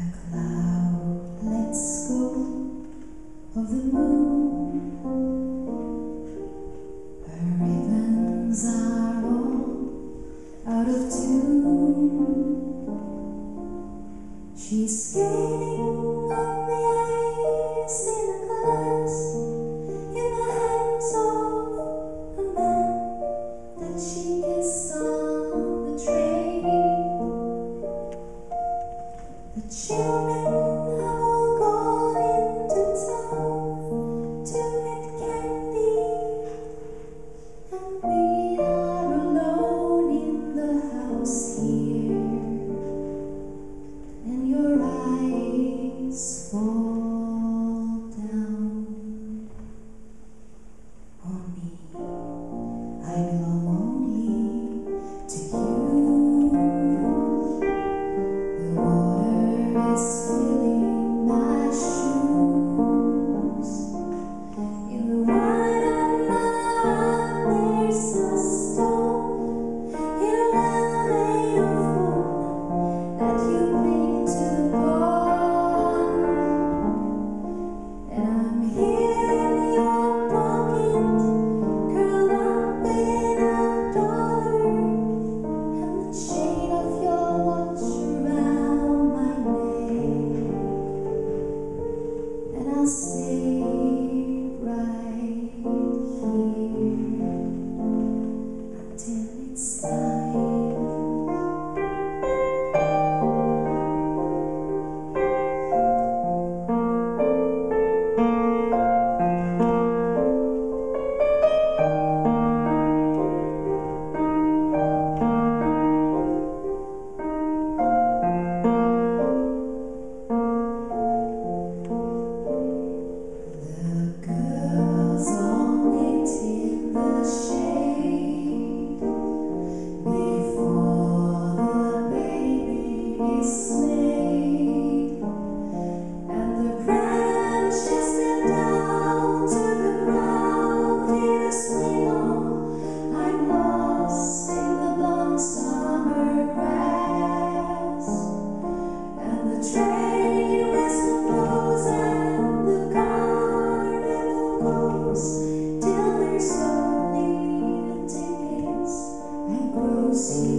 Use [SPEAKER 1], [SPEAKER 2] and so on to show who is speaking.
[SPEAKER 1] a of the moon. Her ribbons are all out of tune. She's skating on the ice. I belong only to you. see.